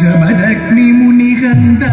ஜமதக்னி முனிகந்தா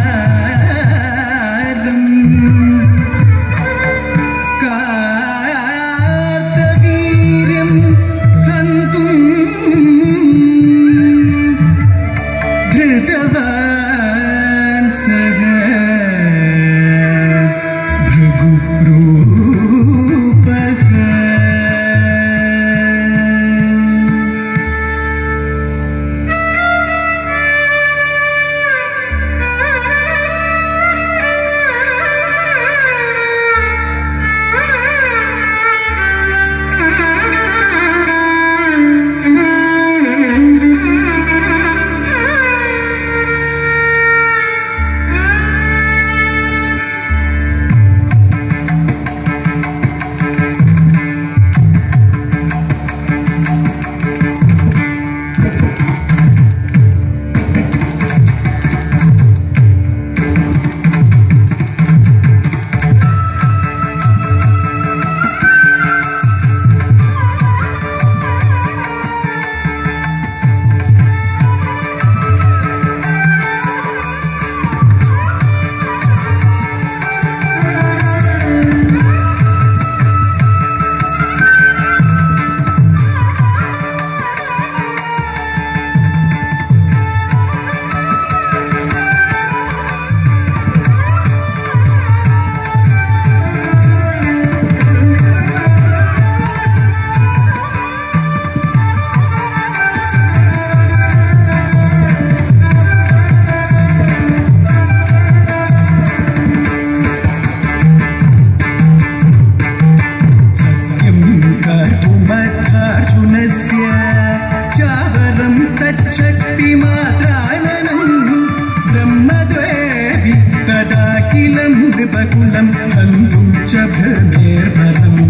गुणं हन्तुं च भवेर्भरम्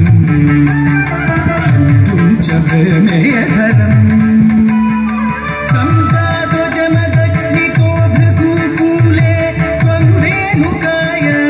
हन्तुं च भवेर्भरम् सञ्जातो जमदग्निकोभृगुकुले त्वं रेणुकायां